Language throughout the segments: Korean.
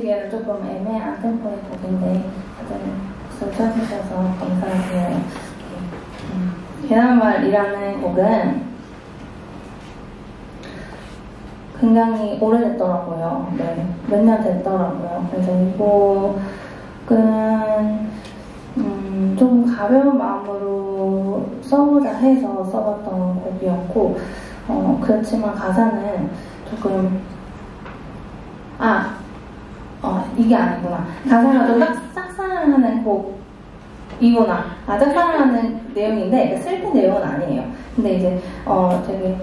들으시기에는 조금 애매한 템포의 곡인데 다들 박수를 쳐주셔서 감사드려요. 음, 계란말이라는 곡은 굉장히 오래됐더라고요. 네, 몇 년 됐더라고요. 그래서 이 곡은 음, 좀 가벼운 마음으로 써보자 해서 써봤던 곡이었고 어, 그렇지만 가사는 조금 아 어, 이게 아니구나. 좀 짝, 짝사랑하는 곡이구나. 아, 짝사랑하는 내용인데 슬픈 내용은 아니에요. 근데 이제 어 되게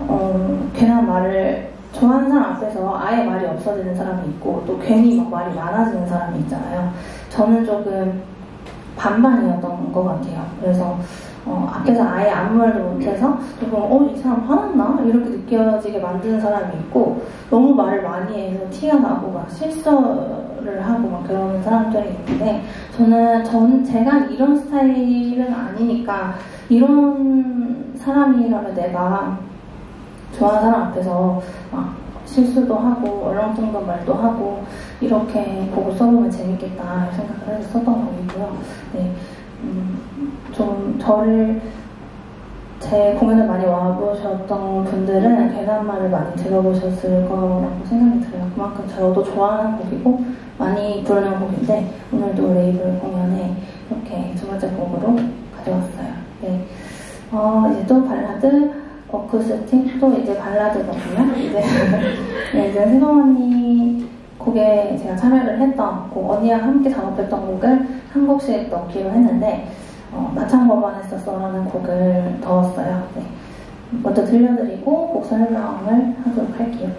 어 괜한 말을 좋아하는 사람 앞에서 아예 말이 없어지는 사람이 있고 또 괜히 막 말이 많아지는 사람이 있잖아요. 저는 조금 반반이었던 것 같아요. 그래서 어, 앞에서 아예 아무 말도 못해서 조금 어, 이 사람 화났나? 이렇게 느껴지게 만드는 사람이 있고 너무 말을 많이 해서 티가 나고 막 실수를 하고 막 그러는 사람들이 있는데 저는 전 제가 이런 스타일은 아니니까 이런 사람이라면 내가 좋아하는 사람 앞에서 막 실수도 하고 얼렁뚱땅 말도 하고 이렇게 보고 써보면 재밌겠다 생각을 해서 썼던 곡이고요. 네, 음, 좀 저를 제 공연을 많이 와보셨던 분들은 계란말을 많이 들어보셨을 거라고 생각이 들어요. 그만큼 저도 좋아하는 곡이고 많이 부르는 곡인데 오늘도 레이블 공연에 이렇게 두 번째 곡으로 가져왔어요. 네. 어, 이제 또 발라드 어쿠스틱 또 이제 발라드거든요. 이제 네, 이제 세동 언니 곡에 제가 참여를 했던 곡 언니랑 함께 작업했던 곡을 한 곡씩 넣기로 했는데 어, 나창법안 했었어라는 곡을 넣었어요. 네. 먼저 들려드리고 곡 설명을 하도록 할게요.